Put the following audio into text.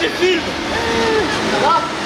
de firme.